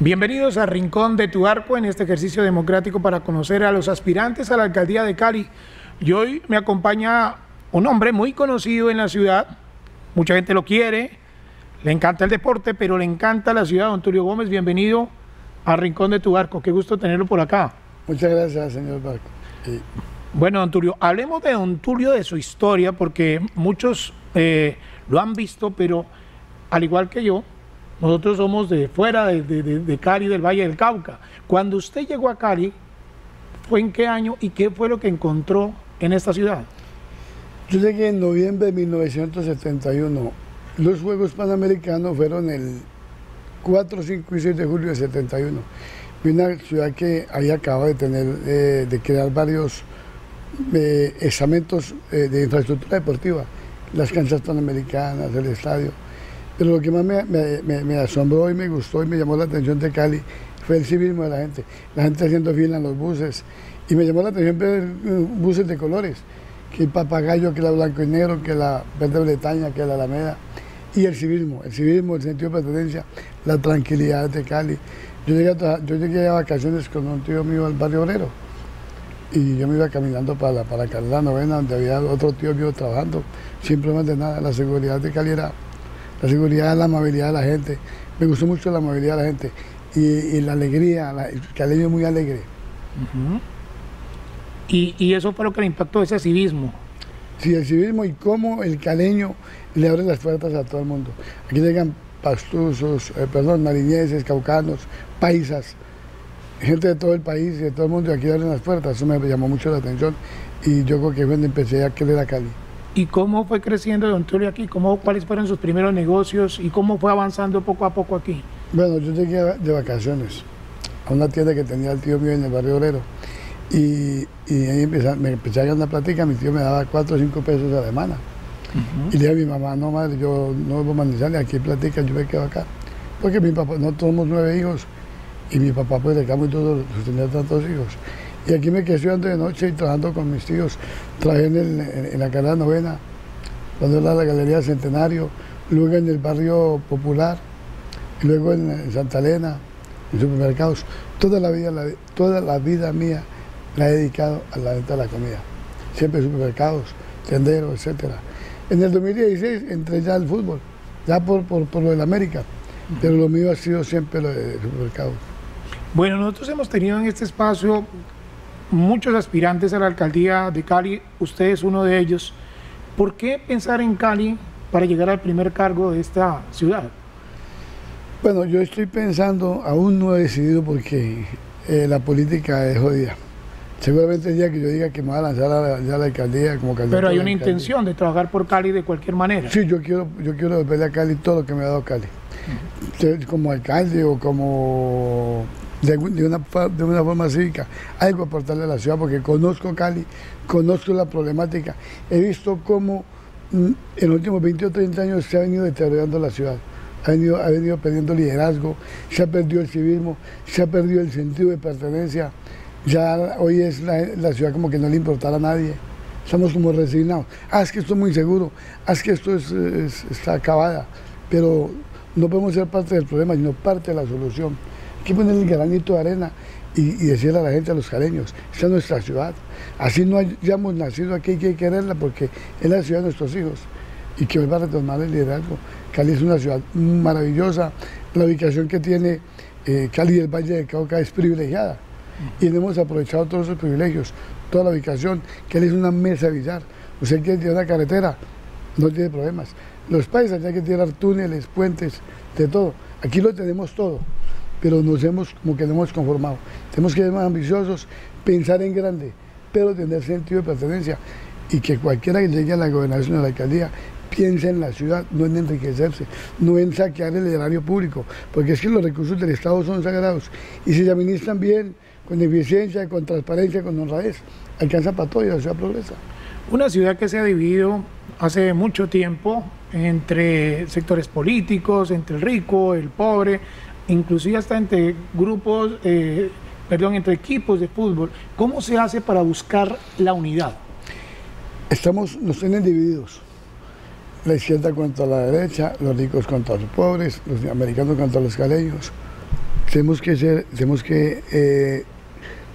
Bienvenidos a Rincón de tu Arco en este ejercicio democrático para conocer a los aspirantes a la alcaldía de Cali. Y hoy me acompaña un hombre muy conocido en la ciudad, mucha gente lo quiere, le encanta el deporte, pero le encanta la ciudad. Don Tulio Gómez, bienvenido a Rincón de tu Arco, qué gusto tenerlo por acá. Muchas gracias, señor Barco. Bueno, don Tulio, hablemos de don Tulio, de su historia, porque muchos eh, lo han visto, pero al igual que yo, nosotros somos de fuera de, Cali, del Valle del Cauca. Cuando usted llegó a Cali, ¿fue en qué año y qué fue lo que encontró en esta ciudad? Yo llegué en noviembre de 1971. Los Juegos Panamericanos fueron el 4, 5 y 6 de julio de 71. Fue una ciudad que ahí acaba de tener, eh, de crear varios eh, estamentos eh, de infraestructura deportiva, las canchas panamericanas, el estadio pero lo que más me, asombró y me gustó y me llamó la atención de Cali fue el civismo de la gente. La gente haciendo fila en los buses. Y me llamó la atención ver uh, buses de colores, que el papagayo, que la blanco y negro, que la verde bretaña, que la alameda. Y el civismo, el civismo, el sentido de pertenencia, la tranquilidad de Cali. Yo llegué, a, yo llegué a vacaciones con un tío mío al barrio obrero y yo me iba caminando para, la, para la Novena, donde había otro tío mío trabajando, de nada. La seguridad de Cali era la seguridad, la amabilidad de la gente. Me gustó mucho la amabilidad de la gente y, la alegría, el caleño es muy alegre. y, eso fue lo que le impactó, ese civismo. Sí, el civismo y cómo el caleño le abre las puertas a todo el mundo. Aquí llegan pastusos, eh, perdón, marineses, caucanos, paisas, gente de todo el país y de todo el mundo y aquí abren las puertas. Eso me llamó mucho la atención y yo creo que es donde empecé a querer a Cali. ¿Y cómo fue creciendo Don Tulio aquí? ¿Cómo, ¿Cuáles fueron sus primeros negocios y cómo fue avanzando poco a poco aquí? Bueno, yo llegué de vacaciones a una tienda que tenía el tío mío en el barrio obrero y, ahí me empecé a ganar plática, mi tío me daba 4 o 5 pesos a la semana. Y le dije a mi mamá, no madre, yo no voy a manizarle, aquí platica, yo me quedo acá. Porque mi papá, no somos nueve hijos y mi papá pues de acá muy todo sostenía tantos hijos. Y aquí me quedé estudiando de noche y trabajando con mis tíos. Trabajé en, la carrera novena, cuando era la Galería Centenario, luego en el barrio Popular, y luego en, Santa Elena, en supermercados. Toda la, vida, toda la vida mía la he dedicado a la venta de la comida. Siempre supermercados, tenderos, etc. En el 2016 entré ya al fútbol, ya por, por, por lo de la América, pero lo mío ha sido siempre lo de supermercados. Bueno, nosotros hemos tenido en este espacio muchos aspirantes a la alcaldía de Cali, usted es uno de ellos. ¿Por qué pensar en Cali para llegar al primer cargo de esta ciudad? Bueno, yo estoy pensando, aún no he decidido porque eh, la política es jodida. Seguramente el día que yo diga que me voy a lanzar a la, alcaldía como candidato. Pero hay una intención de trabajar por Cali de cualquier manera. Sí, yo quiero, yo quiero devolverle a Cali todo lo que me ha dado Cali. Como alcalde o como de, una, de una forma cívica, algo aportarle a la ciudad, porque conozco Cali, conozco la problemática, he visto cómo mm, en los últimos 20 o 30 años se ha venido deteriorando la ciudad, ha venido, ha venido perdiendo liderazgo, se ha perdido el civismo, se ha perdido el sentido de pertenencia, ya hoy es la, ciudad como que no le importará a nadie, estamos como resignados, ah, es que esto es muy seguro, ah, es que esto es, está acabada, pero no podemos ser parte del problema, sino parte de la solución que poner el granito de arena y, decirle a la gente, a los caleños, esta es nuestra ciudad. Así no hayamos nacido aquí, hay que quererla porque es la ciudad de nuestros hijos y que hoy va a retomar el liderazgo. Cali es una ciudad maravillosa, la ubicación que tiene eh, Cali del Valle de Cauca es privilegiada y hemos aprovechado todos esos privilegios, toda la ubicación. Cali es una mesa billar. Usted quiere tirar una carretera, no tiene problemas. Los países hay que tirar túneles, puentes, de todo. Aquí lo tenemos todo pero nos hemos como que hemos conformado. Tenemos que ser más ambiciosos, pensar en grande, pero tener sentido de pertenencia y que cualquiera que llegue a la gobernación o a la alcaldía piense en la ciudad, no en enriquecerse, no en saquear el erario público, porque es que los recursos del Estado son sagrados y si se administran bien, con eficiencia, con transparencia, con honradez, alcanza para todo y la ciudad progresa. Una ciudad que se ha dividido hace mucho tiempo entre sectores políticos, entre el rico, el pobre, inclusive hasta entre grupos, eh, perdón, entre equipos de fútbol. ¿Cómo se hace para buscar la unidad? Estamos, nos tienen divididos. La izquierda contra la derecha, los ricos contra los pobres, los americanos contra los caleños. tenemos que ser, tenemos que eh,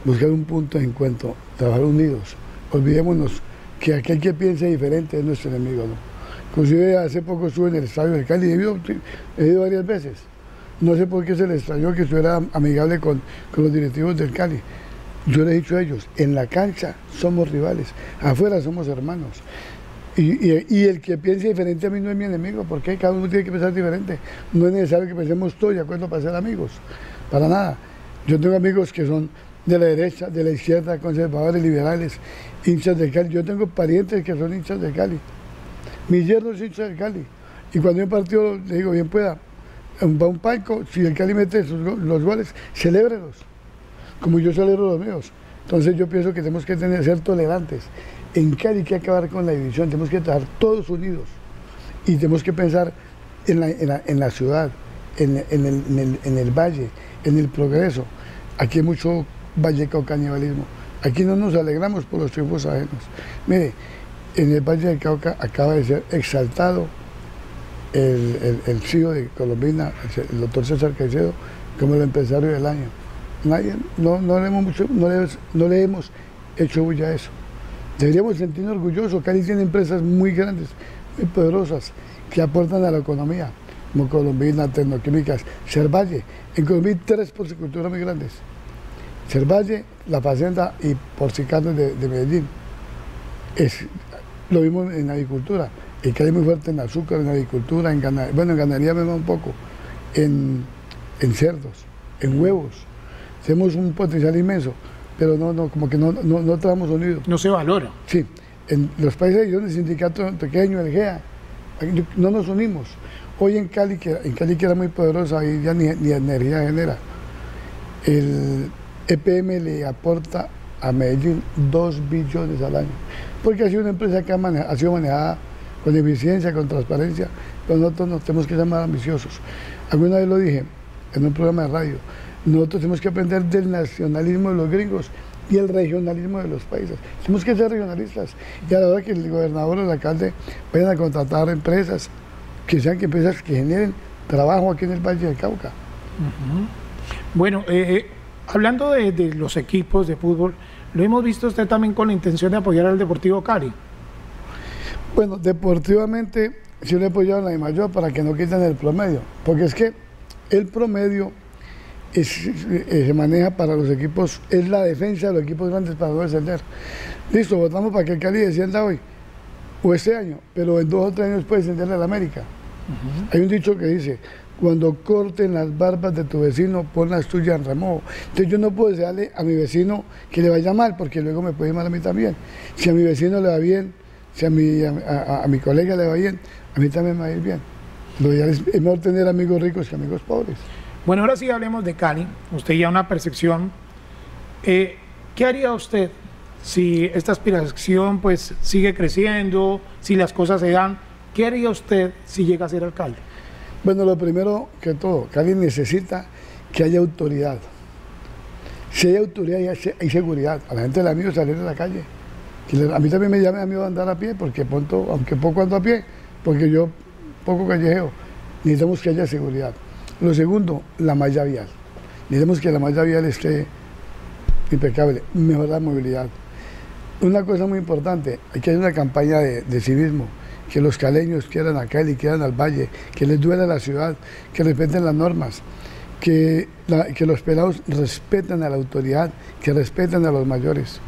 buscar un punto de encuentro, trabajar unidos. Olvidémonos que aquel que piense diferente es nuestro enemigo, ¿no? Inclusive hace poco estuve en el estadio de Cali, he ido, he ido varias veces. No sé por qué se le extrañó que estuviera amigable con, con los directivos del Cali. Yo le he dicho a ellos, en la cancha somos rivales, afuera somos hermanos. Y, el que piense diferente a mí no es mi enemigo, porque cada uno tiene que pensar diferente. No es necesario que pensemos todos de acuerdo para ser amigos, para nada. Yo tengo amigos que son de la derecha, de la izquierda, conservadores, liberales, hinchas de Cali. Yo tengo parientes que son hinchas de Cali. Mi yerno es hincha de Cali. Y cuando hay un partido, le digo, bien pueda, va un palco, si el Cali mete los goles, celébrelos, como yo celebro los míos. Entonces yo pienso que tenemos que ser tolerantes en Cali hay que acabar con la división, tenemos que estar todos unidos y tenemos que pensar en la, ciudad, en, el, valle, en el progreso. Aquí hay mucho Vallecao canibalismo. Aquí no nos alegramos por los triunfos ajenos. Mire, en el Valle de Cauca acaba de ser exaltado el, el, CEO de Colombina, el doctor César Caicedo, como el empresario del año. Nadie, no, le hemos no, le, no le hecho bulla a eso. Deberíamos sentirnos orgullosos. Cali tiene empresas muy grandes, muy poderosas, que aportan a la economía, como Colombina, Tecnoquímicas, Cervalle. En Colombia tres porciculturas muy grandes. Cervalle, La Facenda y Porcicanos de, de Medellín. Es, lo vimos en agricultura. El Cali es muy fuerte en azúcar, en agricultura, en ganadería, bueno, en ganadería me va un poco, en, en cerdos, en huevos. Tenemos un potencial inmenso pero no, no, como que no, no, no estamos unidos. No se valora. Sí, en los países donde el sindicato pequeño, el GEA, no nos unimos. Hoy en Cali, que, en Cali que era muy poderosa, ahí ya ni, ni energía genera. El EPM le aporta a Medellín 2 billones al año, porque ha sido una empresa que ha, ha sido manejada con eficiencia, con transparencia, pero nosotros nos tenemos que ser más ambiciosos. Alguna vez lo dije en un programa de radio, nosotros tenemos que aprender del nacionalismo de los gringos y el regionalismo de los países. Tenemos que ser regionalistas. Y a la hora que el gobernador o el alcalde vayan a contratar empresas, que sean que empresas que generen trabajo aquí en el Valle del Cauca. Bueno, eh, eh, hablando de, los equipos de fútbol, ¿lo hemos visto usted también con la intención de apoyar al Deportivo Cali? Bueno, deportivamente sí le he apoyado a la mayor para que no quiten el promedio, porque es que el promedio eh, se maneja para los equipos, es la defensa de los equipos grandes para no descender. Listo, votamos para que el Cali descienda hoy o este año, pero en dos o tres años puede descender a la América. Hay un dicho que dice, cuando corten las barbas de tu vecino, pon las tuyas en remojo. Entonces yo no puedo desearle a mi vecino que le vaya mal, porque luego me puede ir mal a mí también. Si a mi vecino le va bien, si a mi, a, mi colega le va bien, a mí también me va a ir bien. es mejor tener amigos ricos que amigos pobres. Bueno, ahora sí hablemos de Cali. Usted ya una percepción. Eh, ¿Qué haría usted si esta aspiración pues sigue creciendo, si las cosas se dan? ¿Qué haría usted si llega a ser alcalde? Bueno, lo primero que todo, Cali necesita que haya autoridad. Si hay autoridad, hay, seguridad. A la gente le da miedo salir de la calle. A mí también me llama a miedo andar a pie, porque aunque poco ando a pie, porque yo poco callejeo. Necesitamos que haya seguridad. Lo segundo, la malla vial. Necesitamos que la malla vial esté impecable, mejorar la movilidad. Una cosa muy importante, hay que hacer una campaña de, civismo, que los caleños quieran a Cali, quieran al valle, que les duele la ciudad, que respeten las normas, que, que los pelados respeten a la autoridad, que respeten a los mayores.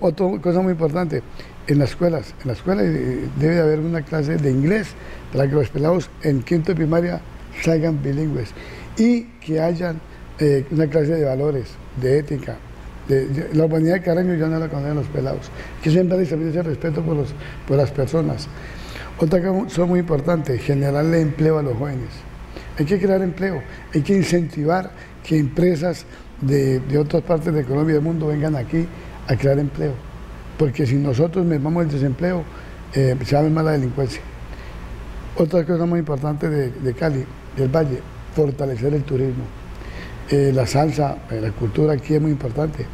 Otra cosa muy importante, en las escuelas, en la escuela debe haber una clase de inglés para que los pelados en quinto de primaria salgan bilingües y que hayan eh, una clase de valores, de ética. De, la humanidad de Caraño ya no la conocen los pelados, que siempre hay ese respeto por, los, por las personas. Otra cosa muy importante, generarle empleo a los jóvenes. Hay que crear empleo, hay que incentivar que empresas de, de otras partes de Colombia y del mundo vengan aquí a crear empleo. Porque si nosotros vamos el desempleo, eh, se va a ver la delincuencia. Otra cosa muy importante de, Cali, del Valle, fortalecer el turismo. Eh, la salsa, eh, la cultura aquí es muy importante.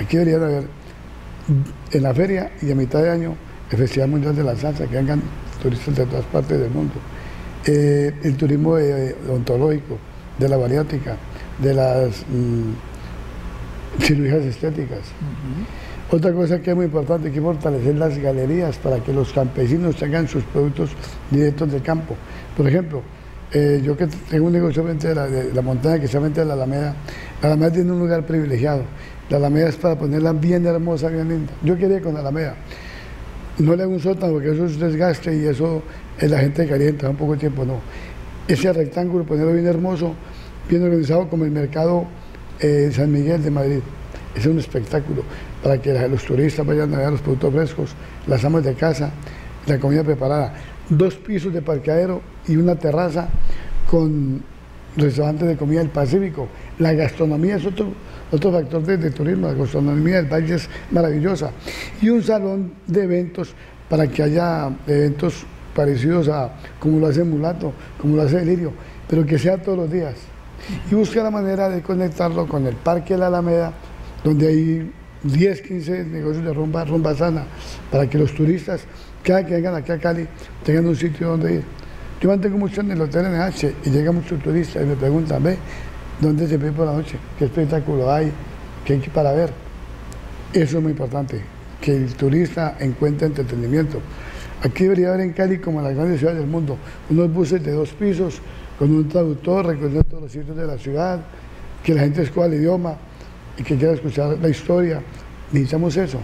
Aquí debería haber en la feria y a mitad de año el Festival Mundial de la Salsa, que vengan turistas de todas partes del mundo. El turismo odontológico, de la bariátrica. de las mm, cirugías estéticas. Otra cosa que es muy importante es que fortalecer las galerías para que los campesinos tengan sus productos directos del campo. Por ejemplo, eh, yo que tengo un negocio frente de la, montaña que se frente de la Alameda, la Alameda tiene un lugar privilegiado. La Alameda es para ponerla bien hermosa, bien linda. Yo quería con la Alameda. No le hago un sótano porque eso es desgaste y eso es la gente caliente, un poco de tiempo, no. Ese rectángulo, ponerlo bien hermoso, bien organizado como el mercado eh, San Miguel de Madrid. Es un espectáculo para que los turistas vayan a ver los productos frescos, las amas de casa, la comida preparada. Dos pisos de parqueadero y una terraza con restaurantes de comida del Pacífico. La gastronomía es otro, otro factor de, turismo, la gastronomía del país es maravillosa. Y un salón de eventos para que haya eventos parecidos a como lo hace Mulato, como lo hace Lirio, pero que sea todos los días. Y busca la manera de conectarlo con el Parque de la Alameda, donde hay 10, 15 negocios de rumba, rumba sana, para que los turistas, cada que vengan aquí a Cali, tengan un sitio donde ir. Yo mantengo mucho en el Hotel NH y llega muchos turistas y me preguntan, ve, ¿dónde se ve por la noche? ¿Qué espectáculo hay? ¿Qué hay para ver? Eso es muy importante, que el turista encuentre entretenimiento. Aquí debería haber en Cali, como en las grandes ciudades del mundo, unos buses de dos pisos con un traductor recorriendo todos los sitios de la ciudad, que la gente escoja el idioma y que quiera escuchar la historia. Necesitamos eso.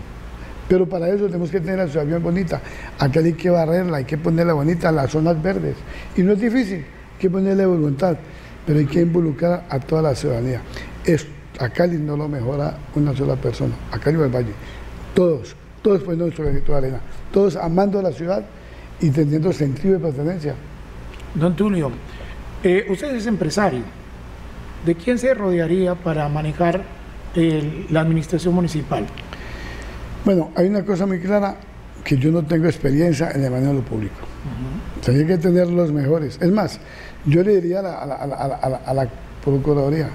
Pero para eso tenemos que tener la ciudad bien bonita. Acá hay que barrerla, hay que ponerla bonita, las zonas verdes. Y no es difícil, hay que ponerle voluntad, pero hay que involucrar a toda la ciudadanía. Esto, a Cali no lo mejora una sola persona, a Cali o al Valle. Todos, todos poniendo nuestro granito de arena, todos amando a la ciudad y teniendo sentido de pertenencia. Don Tulio, eh, usted es empresario. ¿De quién se rodearía para manejar la administración municipal? Bueno, hay una cosa muy clara, que yo no tengo experiencia en el manejo de lo público. Tenía que tener los mejores. Es más, yo le diría a la, Procuraduría,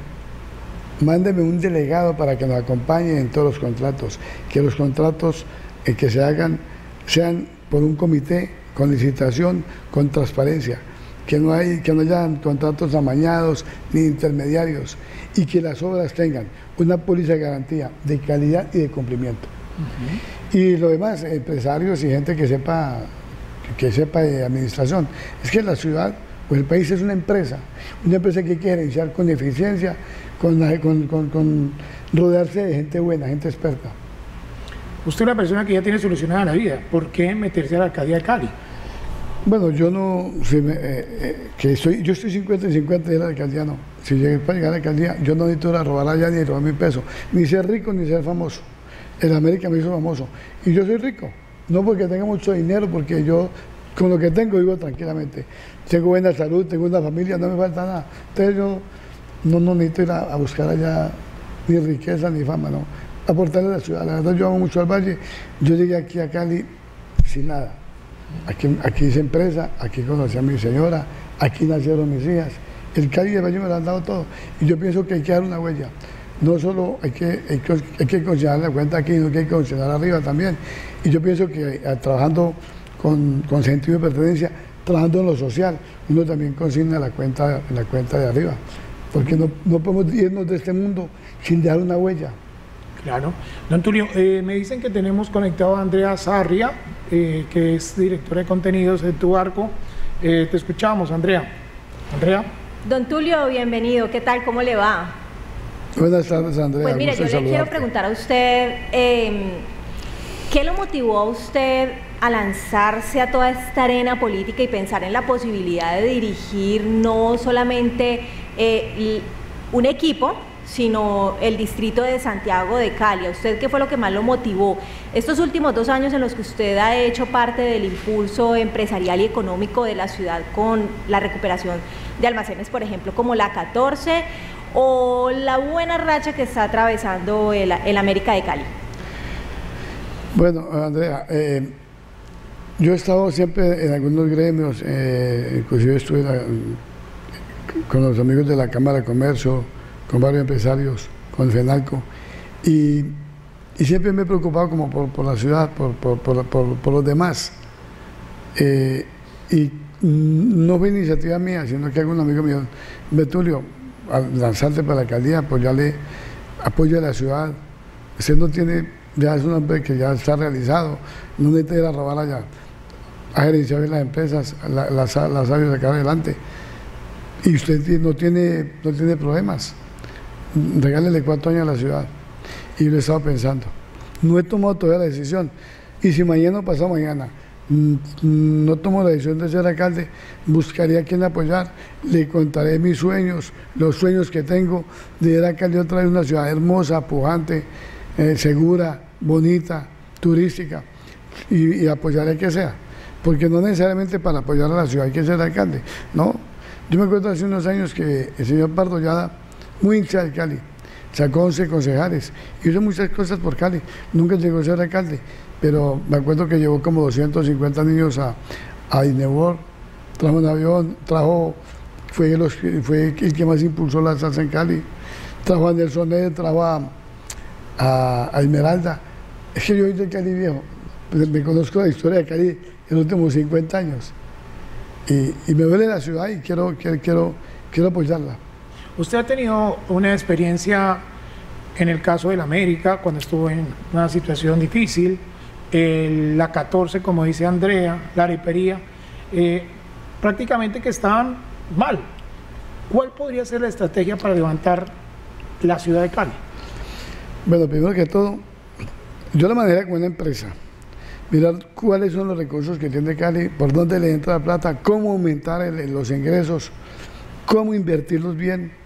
mándeme un delegado para que nos acompañe en todos los contratos, que los contratos eh, que se hagan sean por un comité con licitación, con transparencia, que no, hay, que no hayan contratos amañados ni intermediarios y que las obras tengan una póliza de garantía de calidad y de cumplimiento. Y lo demás, empresarios y gente que sepa, que sepa de administración. Es que la ciudad o el país es una empresa, una empresa que hay que gerenciar con eficiencia, con, con, rodearse de gente buena, gente experta. Usted es una persona que ya tiene solucionada la vida, ¿por qué meterse a la alcaldía de Cali? Bueno, yo no, eh, eh, que estoy, yo estoy 50 y 50 de la alcaldía, no. Si llegué para llegar a la alcaldía, yo no necesito robar allá ni robar mi peso, ni ser rico ni ser famoso. En América me hizo famoso. Y yo soy rico, no porque tenga mucho dinero, porque yo con lo que tengo vivo tranquilamente. Tengo buena salud, tengo una familia, no me falta nada. Entonces yo no, no necesito ir a, buscar allá ni riqueza ni fama, no. Aportarle a la ciudad. La verdad yo amo mucho al valle. Yo llegué aquí a Cali sin nada. Aquí, aquí hice empresa, aquí conocí a mi señora, aquí nacieron mis hijas. El Cali de Valle me lo han dado todo. Y yo pienso que hay que dar una huella no solo hay que, hay que, considerar la cuenta aquí, sino que hay que considerar arriba también. Y yo pienso que eh, trabajando con, sentido de pertenencia, trabajando en lo social, uno también consigna la cuenta, la cuenta de arriba. Porque no, podemos irnos de este mundo sin dejar una huella. Claro. Don Tulio, eh, me dicen que tenemos conectado a Andrea Sarria, eh, que es directora de contenidos de Tu Arco. te escuchamos, Andrea. Andrea. Don Tulio, bienvenido. ¿Qué tal? ¿Cómo le va? Buenas tardes, Andrea. Pues mire, yo le quiero preguntar a usted, em, ¿qué lo motivó a usted a lanzarse a toda esta arena política y pensar en la posibilidad de dirigir no solamente eh, un equipo, sino el distrito de Santiago de Cali. ¿A usted qué fue lo que más lo motivó? Estos últimos dos años en los que usted ha hecho parte del impulso empresarial y económico de la ciudad con la recuperación de almacenes, por ejemplo, como la 14 o la buena racha que está atravesando el, América de Cali? Bueno, Andrea, eh, yo he estado siempre en algunos gremios, eh, inclusive estuve con los amigos de la Cámara de Comercio, con varios empresarios, con FENALCO, y, siempre me he preocupado como por, la ciudad, por, los demás. Eh, y no fue iniciativa mía, sino que algún amigo mío, Betulio, al lanzarte para la alcaldía, apoyarle, apoyo a la ciudad. Usted no tiene, ya es un hombre que ya está realizado, no necesita ir a robar allá. Ha gerenciado bien las empresas, las la, la sabe sacar adelante. Y usted no tiene, no tiene problemas. Regálele cuatro años a la ciudad. Y lo he estado pensando. No he tomado todavía la decisión. Y si mañana o pasado mañana mm, no tomo la decisión de ser alcalde, buscaría a quien apoyar, le contaré mis sueños, los sueños que tengo de ser alcalde otra vez una ciudad hermosa, pujante, eh, segura, bonita, turística, y, y apoyaré que sea. Porque no necesariamente para apoyar a la ciudad hay que ser alcalde, no. Yo me acuerdo hace unos años que el señor Pardollada, muy hincha de Cali, sacó 11 concejales, hizo muchas cosas por Cali, nunca llegó a ser alcalde, pero me acuerdo que llevó como 250 niños a, a trajo un avión, trajo, fue, los, fue el que más impulsó la salsa en Cali, trajo a Nelson Ned, trajo a, a, Esmeralda. Es que yo soy de Cali viejo, me conozco la historia de Cali en los últimos 50 años. Y, me duele la ciudad y quiero, quiero, quiero, quiero apoyarla. Usted ha tenido una experiencia en el caso del América, cuando estuvo en una situación difícil, la 14, como dice Andrea, la ripería, eh, prácticamente que estaban mal. ¿Cuál podría ser la estrategia para levantar la ciudad de Cali? Bueno, primero que todo, yo la manera como una empresa, mirar cuáles son los recursos que tiene Cali, por dónde le entra la plata, cómo aumentar los ingresos, cómo invertirlos bien,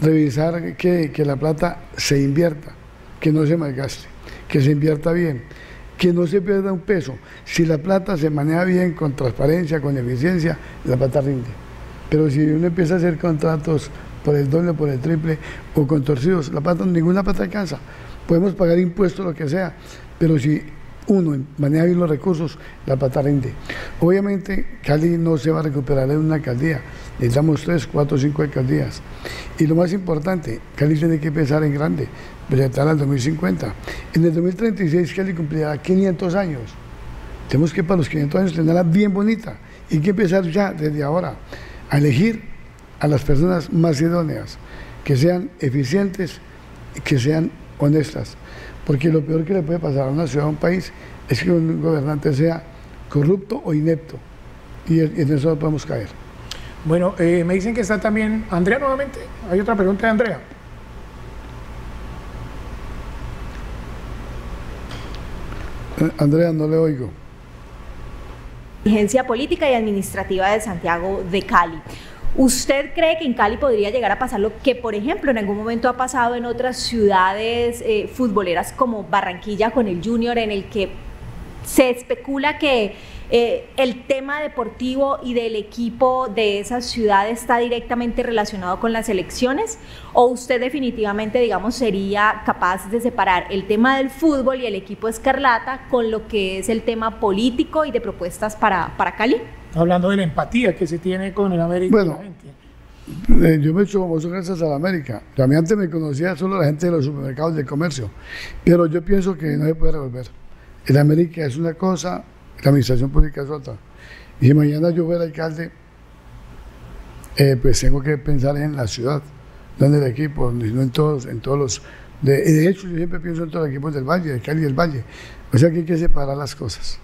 revisar que, que la plata se invierta, que no se malgaste, que se invierta bien que no se pierda un peso. Si la plata se maneja bien, con transparencia, con eficiencia, la plata rinde. Pero si uno empieza a hacer contratos por el doble, por el triple o contorcidos, la plata, ninguna plata alcanza. Podemos pagar impuestos, lo que sea, pero si uno maneja bien los recursos, la plata rinde. Obviamente, Cali no se va a recuperar en una alcaldía, necesitamos tres, cuatro, cinco alcaldías. Y lo más importante, Cali tiene que pensar en grande, proyectar al 2050. En el 2036 Cali cumplirá 500 años. Tenemos que para los 500 años tenerla bien bonita y hay que empezar ya desde ahora a elegir a las personas más idóneas, que sean eficientes que sean honestas. Porque lo peor que le puede pasar a una ciudad o a un país es que un gobernante sea corrupto o inepto. Y en eso no podemos caer. Bueno, eh, me dicen que está también Andrea nuevamente. Hay otra pregunta de Andrea. Eh, Andrea, no le oigo. Agencia Política y Administrativa de Santiago de Cali. ¿Usted cree que en Cali podría llegar a pasar lo que, por ejemplo, en algún momento ha pasado en otras ciudades eh, futboleras como Barranquilla con el Junior, en el que se especula que eh, el tema deportivo y del equipo de esa ciudad está directamente relacionado con las elecciones? ¿O usted definitivamente, digamos, sería capaz de separar el tema del fútbol y el equipo escarlata con lo que es el tema político y de propuestas para, para Cali? Hablando de la empatía que se tiene con el América. Bueno, eh, yo me he hecho famoso gracias a la América. A mí antes me conocía solo la gente de los supermercados del comercio, pero yo pienso que no se puede revolver. El América es una cosa, la administración pública es otra. Y si mañana yo fuera alcalde, eh, pues tengo que pensar en la ciudad, no en el equipo, no en todos, en todos los. De, de hecho, yo siempre pienso en todos los equipos del Valle, de Cali y del Valle. O sea que hay que separar las cosas.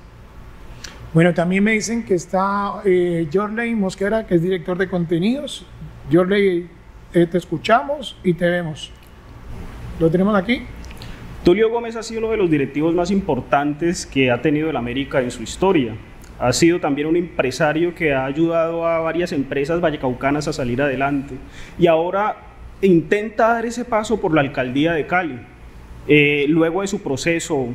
Bueno, también me dicen que está eh, Jorley Mosquera, que es director de contenidos. Jorley, eh, te escuchamos y te vemos. ¿Lo tenemos aquí? Tulio Gómez ha sido uno de los directivos más importantes que ha tenido el América en su historia. Ha sido también un empresario que ha ayudado a varias empresas vallecaucanas a salir adelante y ahora intenta dar ese paso por la alcaldía de Cali. Eh, luego de su proceso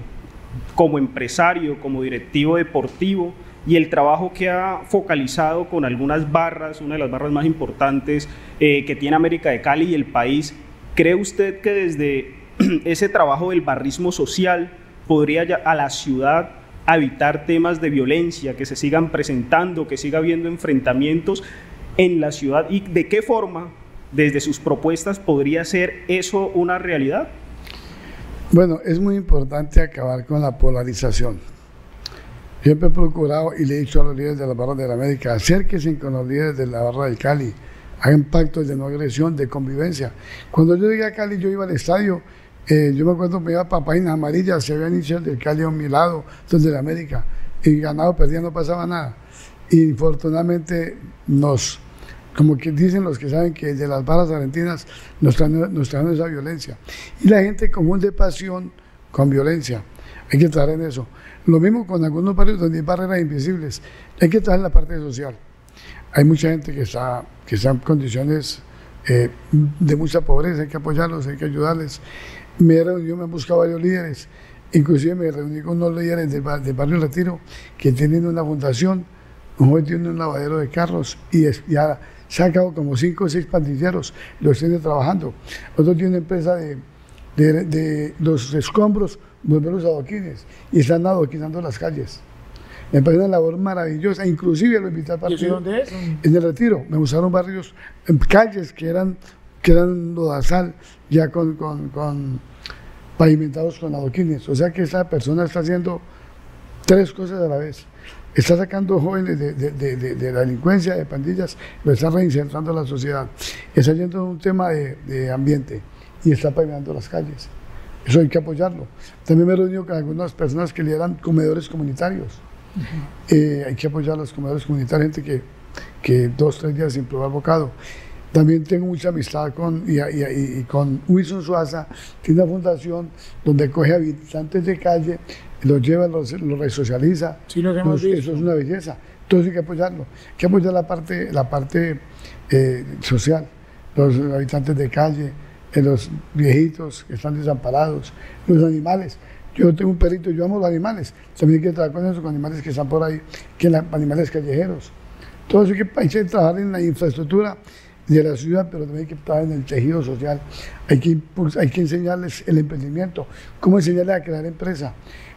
como empresario, como directivo deportivo y el trabajo que ha focalizado con algunas barras, una de las barras más importantes eh, que tiene América de Cali y el país, ¿cree usted que desde ese trabajo del barrismo social podría a la ciudad evitar temas de violencia que se sigan presentando, que siga habiendo enfrentamientos en la ciudad y de qué forma desde sus propuestas podría ser eso una realidad? Bueno, es muy importante acabar con la polarización. Siempre he procurado y le he dicho a los líderes de la barra de la América, acérquense con los líderes de la barra del Cali, hagan pactos de no agresión, de convivencia. Cuando yo llegué a Cali, yo iba al estadio, eh, yo me acuerdo me iba para páginas amarillas, se veía inicios del Cali a mi lado, donde la América, y ganado, perdía, no pasaba nada. Infortunadamente nos, como que dicen los que saben que de las balas argentinas nos traen, nos traen esa violencia. Y la gente común de pasión con violencia. Hay que tratar en eso. Lo mismo con algunos barrios donde hay barreras invisibles. Hay que tratar en la parte social. Hay mucha gente que está, que está en condiciones eh, de mucha pobreza, hay que apoyarlos, hay que ayudarles. Me he me han buscado varios líderes, inclusive me reuní con unos líderes del, barrio Retiro que tienen una fundación, un tiene un lavadero de carros y han sacado como cinco o seis pandilleros, los tienen trabajando. Otro tiene una empresa de, de, los escombros, volverlos adoquines y están adoquinando las calles. Me parece una labor maravillosa, inclusive lo invité al partido. dónde es? En el retiro. Me usaron barrios, en calles que eran, que eran lodazal, ya con, con, pavimentados con adoquines. O sea que esa persona está haciendo tres cosas a la vez. Está sacando jóvenes de, de, de, la delincuencia, de pandillas, lo está reinsertando a la sociedad. Está yendo un tema de, ambiente y está pavimentando las calles. Eso hay que apoyarlo. También me he reunido con algunas personas que lideran comedores comunitarios eh, hay que apoyar a los comedores comunitarios, gente que, que dos, tres días sin probar bocado. También tengo mucha amistad con, y, con Wilson Suaza, tiene una fundación donde coge habitantes de calle, los lleva, los, resocializa. eso es una belleza. Entonces hay que apoyarlo. Hay que apoyar la parte, la parte eh, social, los habitantes de calle, eh, los viejitos que están desamparados, los animales. Yo tengo un perrito, yo amo los animales. También hay que trabajar con esos animales que están por ahí, que animales callejeros. Todo eso hay que, hay que trabajar en la infraestructura de la ciudad, pero también hay que trabajar en el tejido social. Hay que, hay que enseñarles el emprendimiento, cómo enseñarles a crear empresa.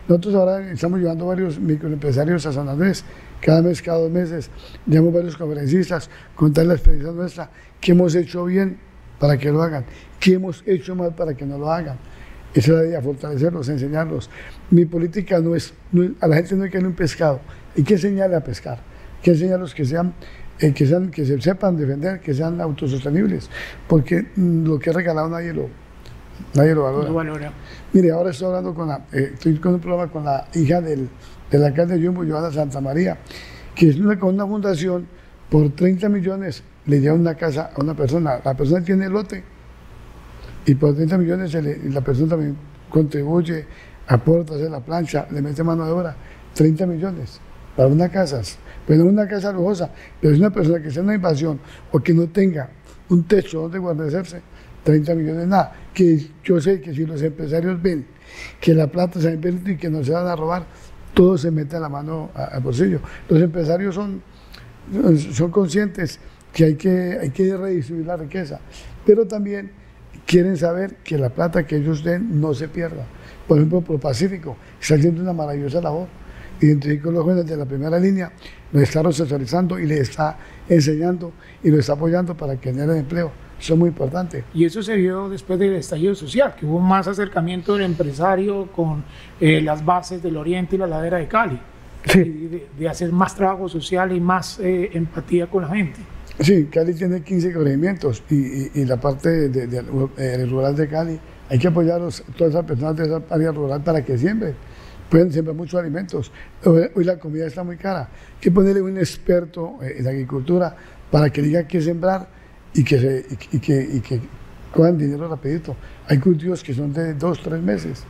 Nosotros ahora estamos llevando varios microempresarios a San Andrés, cada mes, cada dos meses, llevamos varios conferencistas, contar la experiencia nuestra, qué hemos hecho bien para que lo hagan, qué hemos hecho mal para que no lo hagan. Esa es la idea, fortalecerlos, enseñarlos. Mi política no es, a la gente no hay que darle un pescado, hay que enseñarle a pescar, hay que enseñarlos que sean, eh, que sean, que se sepan defender, que sean autosostenibles, porque mm, lo que ha regalado nadie lo, nadie lo valora. Mire, ahora estoy hablando con la, eh, estoy con un programa con la hija del, del alcalde de Jumbo, Joana Santa María, que es una, con una fundación por 30 millones le lleva una casa a una persona, la persona tiene el lote y por 30 millones la persona también contribuye, aporta, hace la plancha, le mete mano de obra, 30 millones para una casa, pero no una casa lujosa, pero es una persona que sea una invasión o que no tenga un techo donde guardecerse, 30 millones nada. Que yo sé que si los empresarios ven que la plata se ha invertido y que no se van a robar, todo se mete a la mano al bolsillo. Los empresarios son, son conscientes que hay que, hay que redistribuir la riqueza, pero también quieren saber que la plata que ellos den no se pierda. Por ejemplo, por Pacífico está haciendo una maravillosa labor. Identificó los jóvenes de la primera línea, lo está socializando y le está enseñando y lo está apoyando para que generen empleo. Eso es muy importante. Y eso se vio después del estallido social, que hubo más acercamiento del empresario con eh, las bases del Oriente y la ladera de Cali. Sí. De, hacer más trabajo social y más eh, empatía con la gente. Sí, Cali tiene 15 corregimientos y, la parte de, eh, rural de Cali, hay que apoyar a todas esas personas de esa área rural para que siembren. Pueden sembrar muchos alimentos. Hoy, la comida está muy cara. Hay que ponerle un experto eh, en agricultura para que diga qué sembrar y que, se, y, que, y que cojan dinero rapidito. Hay cultivos que son de dos, tres meses,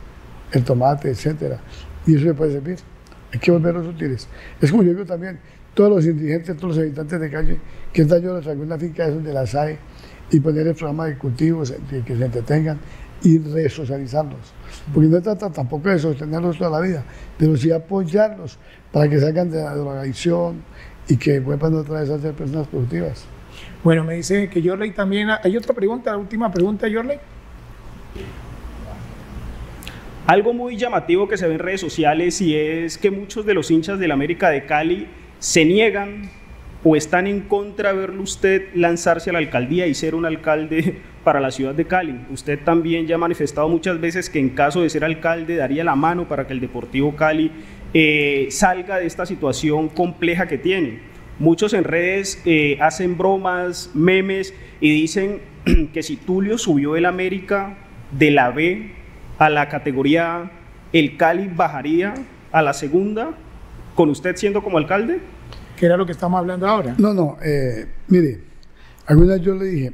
el tomate, etcétera, y eso se puede servir. Hay que volverlos útiles. Es como yo digo también, todos los indigentes, todos los habitantes de calle, que están yo les una finca de de la SAE y poner el programa de cultivos, que, se entretengan y resocializarlos. Porque no trata tampoco de sostenerlos toda la vida, pero sí apoyarlos para que salgan de la drogadicción y que vuelvan otra vez a ser personas productivas. Bueno, me dice que Yorley también. ¿Hay otra pregunta? La última pregunta, Yorley. Algo muy llamativo que se ve en redes sociales y es que muchos de los hinchas del América de Cali se niegan o están en contra de verlo usted lanzarse a la alcaldía y ser un alcalde para la ciudad de Cali. Usted también ya ha manifestado muchas veces que en caso de ser alcalde daría la mano para que el Deportivo Cali eh, salga de esta situación compleja que tiene. Muchos en redes eh, hacen bromas, memes y dicen que si Tulio subió el América de la B a la categoría A, el Cali bajaría a la segunda con usted siendo como alcalde. ¿Qué era lo que estamos hablando ahora? No, no, eh, mire, alguna vez yo le dije,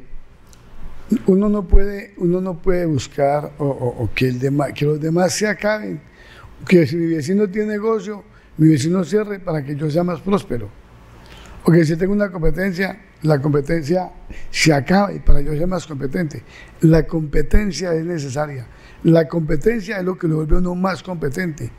uno no puede, uno no puede buscar o, que, el demás, que los demás se acaben, que si mi vecino tiene negocio, mi vecino cierre para que yo sea más próspero. O que si tengo una competencia, la competencia se acabe para que yo sea más competente. La competencia es necesaria. La competencia es lo que lo vuelve uno más competente.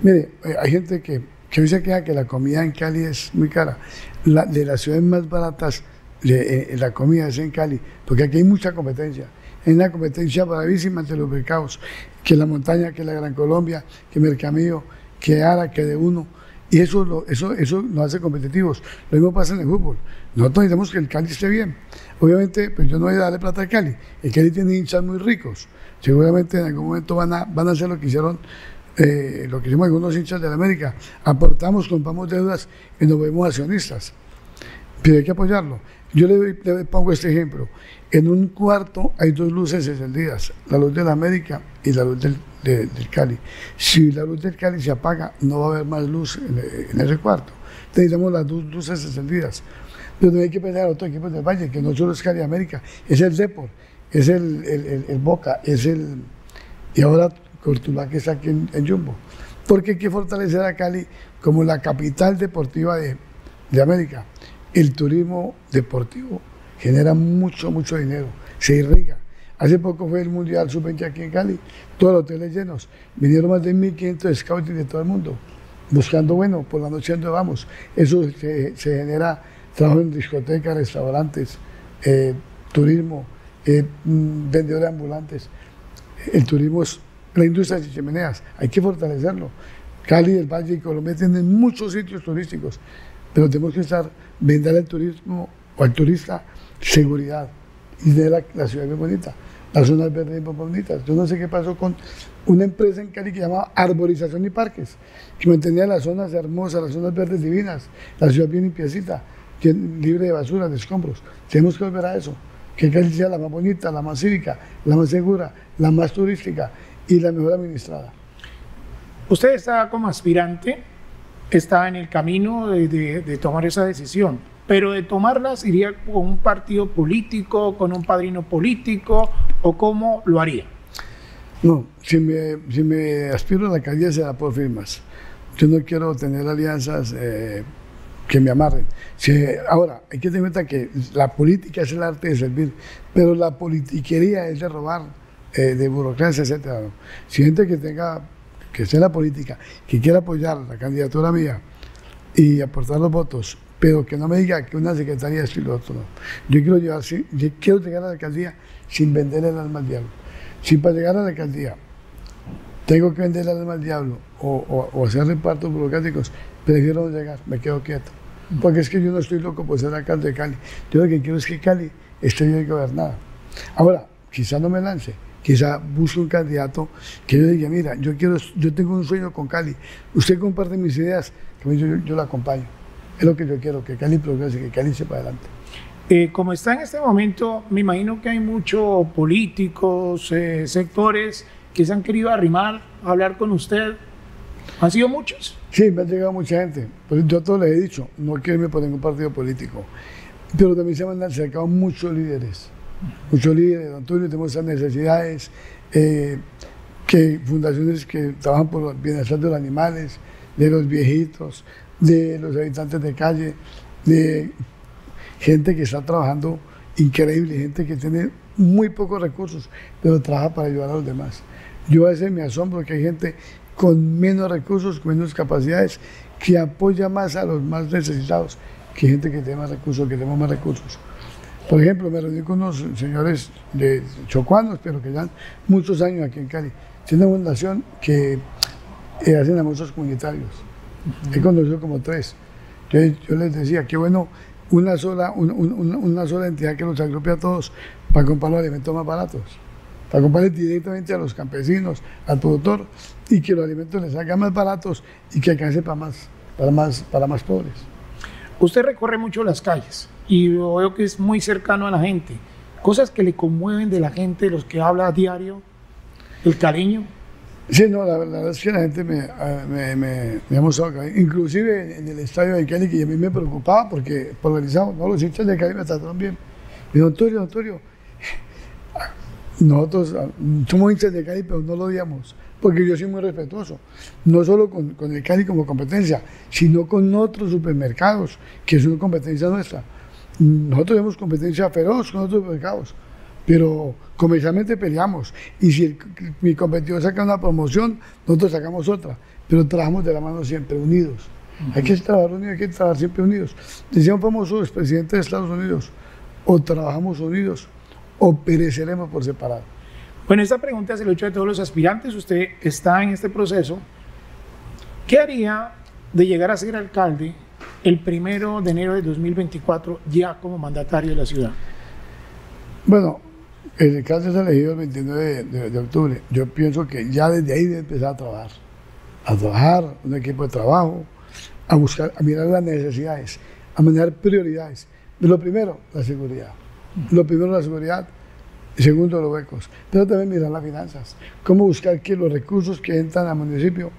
Mire, eh, hay gente que, que hoy se queja que la comida en Cali es muy cara. De las ciudades más baratas, eh, la comida es en Cali, porque aquí hay mucha competencia. Hay una competencia bravísima entre los mercados, que la montaña, que la Gran Colombia, que Mercamillo, que Ara, que de uno. Y eso, eso, eso nos hace competitivos. Lo mismo pasa en el fútbol. Nosotros necesitamos que el Cali esté bien. Obviamente, pues yo no voy a darle plata al Cali. El Cali tiene hinchas muy ricos. Seguramente en algún momento van a, van a hacer lo que hicieron, eh, lo que hicimos algunos hinchas de la América. Aportamos, compramos deudas y nos vemos accionistas. Pero hay que apoyarlo. Yo le, pongo este ejemplo. En un cuarto hay dos luces encendidas, la luz de la América y la luz del, Cali. Si la luz del Cali se apaga, no va a haber más luz en, ese cuarto. Necesitamos las dos luces encendidas. Pero hay que pensar a otro equipo del Valle, que no solo es Cali América, es el Deport, es el, Boca, es el... Y ahora Cortuluá que está aquí en, en, Jumbo. Porque hay que fortalecer a Cali como la capital deportiva de, de América el turismo deportivo genera mucho, mucho dinero, se irriga. Hace poco fue el Mundial Sub-20 aquí en Cali, todos los hoteles llenos. Vinieron más de 1.500 scouts de todo el mundo, buscando, bueno, por la noche donde vamos. Eso se, genera trabajo en discotecas, restaurantes, eh, turismo, eh, mm, vendedores ambulantes. El turismo es la industria de chimeneas, hay que fortalecerlo. Cali, el Valle y Colombia tienen muchos sitios turísticos pero tenemos que estar, vender al turismo o al turista seguridad y de la, la ciudad muy bonita, las zonas verdes muy bonitas. Yo no sé qué pasó con una empresa en Cali que llamaba Arborización y Parques, que mantenía las zonas hermosas, las zonas verdes divinas, la ciudad bien limpiecita, libre de basura, de escombros. Tenemos que volver a eso, que Cali sea la más bonita, la más cívica, la más segura, la más turística y la mejor administrada. Usted está como aspirante está en el camino de, tomar esa decisión. Pero de tomarlas iría con un partido político, con un padrino político, o cómo lo haría. No, si me, si me aspiro a la alcaldía será por firmas. Yo no quiero tener alianzas eh, que me amarren. ahora, hay que tener en cuenta que la política es el arte de servir, pero la politiquería es de robar, eh, de burocracia, etc. Si gente que tenga que sea la política, que quiera apoyar la candidatura mía y aportar los votos, pero que no me diga que una secretaría es y otro. Yo quiero llevar, yo quiero llegar a la alcaldía sin vender el alma al diablo. Si para llegar a la alcaldía tengo que vender el alma al diablo o, hacer repartos burocráticos, prefiero no llegar, me quedo quieto. Porque es que yo no estoy loco por ser alcalde de Cali. Yo lo que quiero es que Cali esté bien gobernada. Ahora, quizá no me lance, quizá busque un candidato que yo diga, mira, yo quiero, yo tengo un sueño con Cali, usted comparte mis ideas, que yo, yo, lo acompaño. Es lo que yo quiero, que Cali progrese, que Cali se para adelante. Eh, como está en este momento, me imagino que hay muchos políticos, eh, sectores que se han querido arrimar a hablar con usted. ¿Han sido muchos? Sí, me ha llegado mucha gente. Pero yo a todos les he dicho, no quiero irme por ningún partido político. Pero también se me han acercado muchos líderes muchos líderes, Antonio, tenemos esas necesidades, eh, que fundaciones que trabajan por el bienestar de los animales, de los viejitos, de los habitantes de calle, de gente que está trabajando increíble, gente que tiene muy pocos recursos, pero trabaja para ayudar a los demás. Yo a veces me asombro que hay gente con menos recursos, con menos capacidades, que apoya más a los más necesitados que gente que tiene más recursos, que tenemos más recursos. Por ejemplo, me reuní con unos señores de chocuanos, pero que llevan muchos años aquí en Cali. Tiene una fundación que eh, hacen almuerzos comunitarios. He conocido como tres. yo les decía, qué bueno una sola, una sola entidad que los agrupe a todos para comprar los alimentos más baratos, para comprar directamente a los campesinos, al productor, y que los alimentos les salgan más baratos y que alcance para más, para más, para más pobres. Usted recorre mucho las calles y veo que es muy cercano a la gente. Cosas que le conmueven de la gente, de los que habla a diario, el cariño. Sí, no, la, verdad es que la gente me, ah, me, me, me ha mostrado Inclusive en el estadio de Cali, que a mí me preocupaba porque polarizamos, no, los hinchas de Cali me trataron bien. Me dijo, Antonio, Antonio, nosotros ah, somos hinchas de Cali, pero no lo odiamos, porque yo soy muy respetuoso, no solo con, con el Cali como competencia, sino con otros supermercados, que es una competencia nuestra. Nosotros tenemos competencia feroz con otros supermercados pero comercialmente peleamos. Y si mi competidor saca una promoción, nosotros sacamos otra, pero trabajamos de la mano siempre, unidos. Hay que trabajar unidos, hay que trabajar siempre unidos. Decía un famoso expresidente de Estados Unidos, o trabajamos unidos o pereceremos por separado. Bueno, esta pregunta se la he hecho a todos los aspirantes. Usted está en este proceso. ¿Qué haría de llegar a ser alcalde el primero de enero de 2024 ya como mandatario de la ciudad? Bueno, el alcalde es elegido el 29 de, octubre. Yo pienso que ya desde ahí debe empezar a trabajar. A trabajar, un equipo de trabajo, a buscar, a mirar las necesidades, a manejar prioridades. Lo primero, la seguridad. Lo primero, la seguridad. Y segundo, los huecos. Pero también mirar las finanzas. Cómo buscar que los recursos que entran al municipio,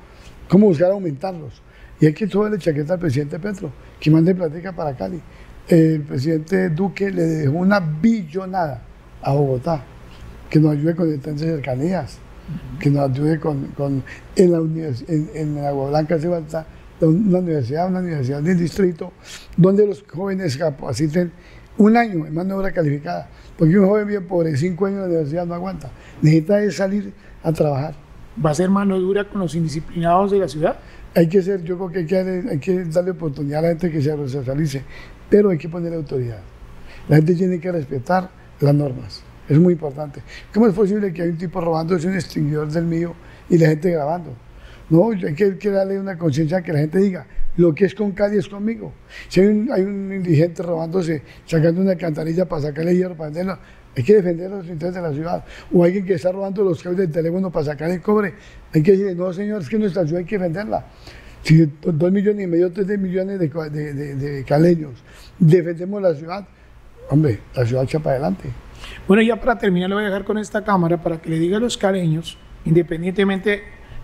cómo buscar aumentarlos. Y hay que la chaqueta al presidente Petro, que mande plática para Cali. El presidente Duque le dejó una billonada a Bogotá, que nos ayude con el de cercanías, que nos ayude con, con en, la en, en Agua Blanca se falta una universidad, una universidad del distrito, donde los jóvenes capaciten un año en mano de obra calificada, porque un joven bien pobre, cinco años la universidad no aguanta, necesita salir a trabajar. ¿Va a ser mano dura con los indisciplinados de la ciudad? Hay que ser, yo creo que hay que, hay que darle oportunidad a la gente que se resocialice, pero hay que poner autoridad. La gente tiene que respetar las normas. Es muy importante. ¿Cómo es posible que hay un tipo robando un extinguidor del mío y la gente grabando? No, hay que, darle una conciencia que la gente diga, lo que es con Cali es conmigo. Si hay un, indigente robándose, sacando una cantarilla para sacarle hierro, para venderlo, hay que defender los intereses de la ciudad. O alguien que está robando los cables del teléfono para sacar el cobre, hay que decirle, no señor, es que nuestra ciudad hay que defenderla. Si dos millones y medio, tres millones de, de caleños defendemos la ciudad, hombre, la ciudad echa para adelante. Bueno, ya para terminar, le voy a dejar con esta cámara para que le diga a los caleños, independientemente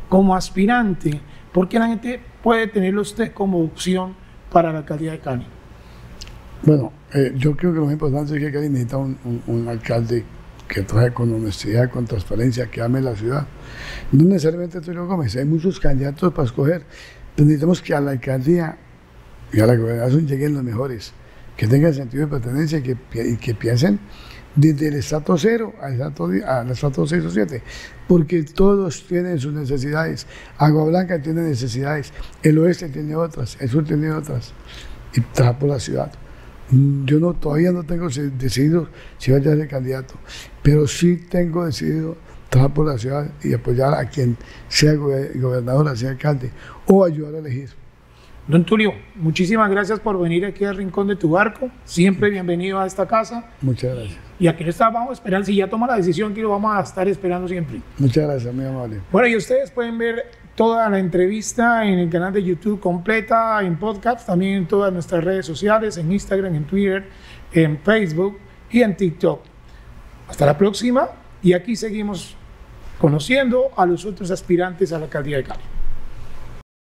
como aspirante, ¿por qué la gente puede tenerlo usted como opción para la alcaldía de Cali? Bueno, eh, yo creo que lo más importante es que Cali necesita un, alcalde que traje con honestidad, con transparencia, que ame la ciudad. No necesariamente Tulio Gómez, hay muchos candidatos para escoger, necesitamos que a la alcaldía y a la gobernación lleguen los mejores que tengan sentido de pertenencia y que piensen desde el estrato 0 al estrato, al estrato 6 o 7, porque todos tienen sus necesidades. Agua Blanca tiene necesidades, el oeste tiene otras, el sur tiene otras, y trabaja por la ciudad. Yo no, todavía no tengo decidido si voy a ser candidato, pero sí tengo decidido trabajar por la ciudad y apoyar a quien sea gobernador, sea alcalde, o ayudar a elegir. Don Tulio, muchísimas gracias por venir aquí al Rincón de tu Barco. Siempre bienvenido a esta casa. Muchas gracias. Y aquí está, vamos a esperar. Si ya toma la decisión, que lo vamos a estar esperando siempre. Muchas gracias, muy amable. Bueno, y ustedes pueden ver toda la entrevista en el canal de YouTube completa, en podcast, también en todas nuestras redes sociales, en Instagram, en Twitter, en Facebook y en TikTok. Hasta la próxima. Y aquí seguimos conociendo a los otros aspirantes a la alcaldía de Cali.